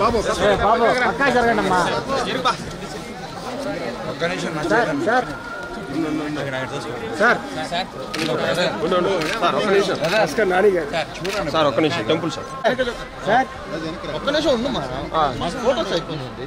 బాబు పక్కా జరగండి. అమ్మా. Sir sir. Sir. Sir ఒక్క నిమిషం. Temple sir. సార్. ఒక్క నిమిషం ఉందమ్మా మా ఫోటోస్ అయిపోయింది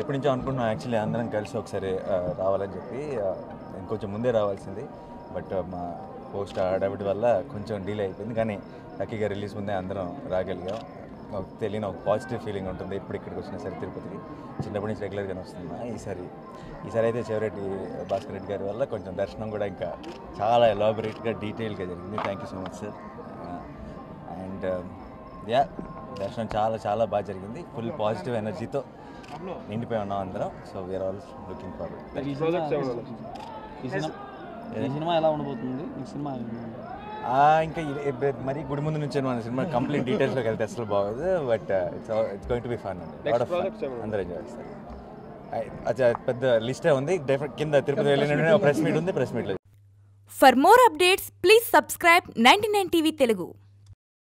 ఎప్పటి నుంచో అనుకుంటున్నాం యాక్చువల్లీ అందరం కలిసి ఒకసారి రావాలని చెప్పి ఇంకొంచెం ముందే రావాల్సింది. బట్ మా పోస్ట్ ఆడవిడి వల్ల కొంచెం డీలే అయిపోయింది. కానీ లక్కీగా రిలీజ్ ముందే అందరం రాగలిగాం. తెలియని ఒక పాజిటివ్ ఫీలింగ్ ఉంటుంది. ఎప్పుడు ఇక్కడికి వచ్చినా సరే తిరుపతికి. చిన్నప్పటి నుంచి రెగ్యులర్గానే వస్తున్నా. ఈసారి ఈసారి అయితే చెవిరెడ్డి భాస్కర్ రెడ్డి గారి వల్ల కొంచెం దర్శనం కూడా ఇంకా చాలా ఎలాబరేట్గా డీటెయిల్గా జరిగింది. Thank you so much sir and yeah దర్శనం చాలా చాలా బాగా జరిగింది. ఫుల్ పాజిటివ్ ఎనర్జీతో నిండిపోయి ఉన్నాం అందరం. So we are all looking forward ఈ సినిమా ఈ సినిమా ఎలా ఉండబోతుంది? ఈ సినిమా ఇంకా మరి గుడి ముందు నుంచి మన సినిమా కంప్లీట్ డీటెయిల్స్లోకి వెళ్తే అసలు బాగోదు but it's it's going to be fun అండి లాట్ ఆఫ్ అందరూ ఎంజాయ్ చేస్తారు. అది పెద్ద లిస్టే ఉంది. కింద తిరుపతి వెళ్ళిన ప్రెస్ మీట్ ఉంది ప్రెస్ మీట్లో For more updates, please subscribe 99 TV Telugu.